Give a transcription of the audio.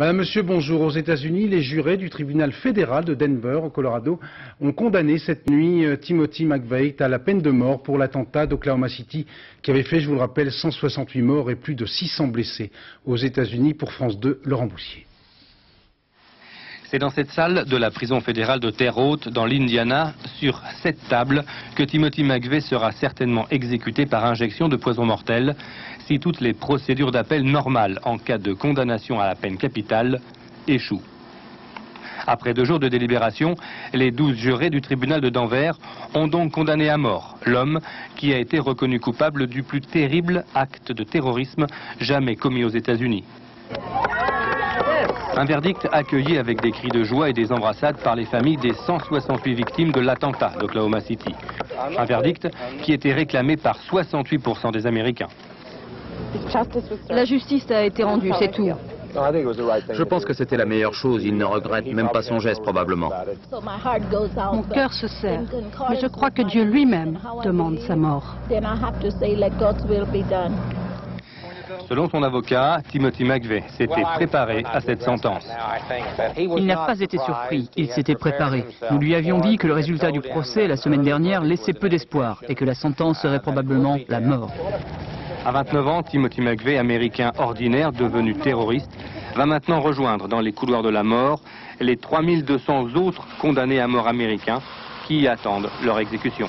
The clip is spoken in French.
Madame, Monsieur, bonjour. Aux États-Unis, les jurés du tribunal fédéral de Denver, au Colorado, ont condamné cette nuit euh, Timothy McVeigh à la peine de mort pour l'attentat d'Oklahoma City qui avait fait, je vous le rappelle, 168 morts et plus de 600 blessés. Aux États-Unis, pour France 2, Laurent Boussier. C'est dans cette salle de la prison fédérale de Terre Haute, dans l'Indiana, sur cette table, que Timothy McVeigh sera certainement exécuté par injection de poison mortel toutes les procédures d'appel normales en cas de condamnation à la peine capitale échouent. Après deux jours de délibération, les douze jurés du tribunal de Denver ont donc condamné à mort l'homme qui a été reconnu coupable du plus terrible acte de terrorisme jamais commis aux États-Unis. Un verdict accueilli avec des cris de joie et des embrassades par les familles des 168 victimes de l'attentat d'Oklahoma City. Un verdict qui était réclamé par 68% des Américains. La justice a été rendue, c'est tout. Je pense que c'était la meilleure chose. Il ne regrette même pas son geste, probablement. Mon cœur se serre, mais je crois que Dieu lui-même demande sa mort. Selon son avocat, Timothy McVeigh s'était préparé à cette sentence. Il n'a pas été surpris, il s'était préparé. Nous lui avions dit que le résultat du procès la semaine dernière laissait peu d'espoir et que la sentence serait probablement la mort. À 29 ans, Timothy McVeigh, américain ordinaire devenu terroriste, va maintenant rejoindre dans les couloirs de la mort les 3200 autres condamnés à mort américains qui attendent leur exécution.